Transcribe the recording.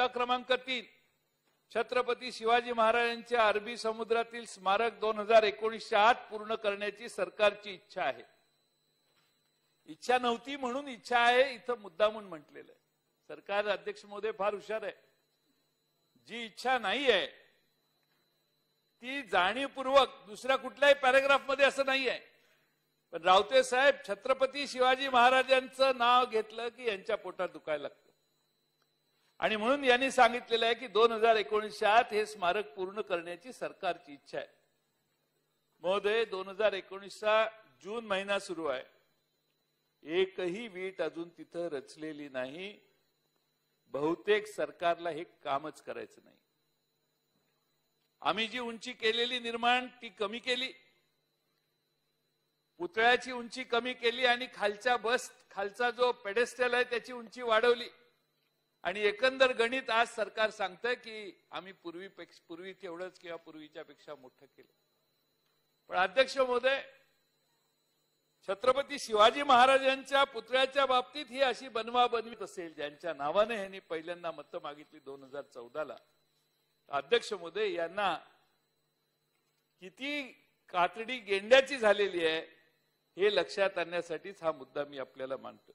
मुद्दा क्रमांक तीन. छत्रपती शिवाजी महाराजांच्या अरबी समुद्रातील स्मारक दोन हजार एकोणीसच्या आत पूर्ण करण्याची सरकारची इच्छा आहे. इच्छा नव्हती म्हणून इच्छा आहे इथं मुद्दामून म्हटलेलं आहे. सरकार अध्यक्ष मोदय फार हुशार आहे. जी इच्छा नाही आहे ती जाणीवपूर्वक दुसऱ्या कुठल्याही पॅरेग्राफमध्ये असं नाही आहे. पण रावते साहेब छत्रपती शिवाजी महाराजांचं नाव घेतलं की यांच्या पोटात दुखायला लागतं. आणि म्हणून यांनी सांगितलेलं आहे की दोन हजार एकोणीसच्या हे स्मारक पूर्ण करण्याची सरकारची इच्छा आहे. महोदय दोन हजार एकोणीसचा जून महिना सुरू आहे. एकही वीट अजून तिथं रचलेली नाही. बहुतेक सरकारला हे कामच करायचं नाही. आम्ही जी उंची केलेली निर्माण ती कमी केली. पुतळ्याची उंची कमी केली आणि खालच्या बस खालचा जो पेडेस्टल आहे त्याची उंची वाढवली. आणि एकंदर गणित आज सरकार सांगतंय की आम्ही पूर्वी पूर्वी तेवढंच किंवा पूर्वीच्या पेक्षा मोठं केलं. पण अध्यक्ष महोदय छत्रपती शिवाजी महाराजांच्या पुतळ्याच्या बाबतीत ही अशी बनवा बनवीत असेल ज्यांच्या नावाने ह्यांनी पहिल्यांदा मतं मागितली दोन हजार चौदाला. अध्यक्ष महोदय यांना किती कातडी गेंड्याची झालेली आहे हे लक्षात आणण्यासाठीच हा मुद्दा मी आपल्याला मांडतो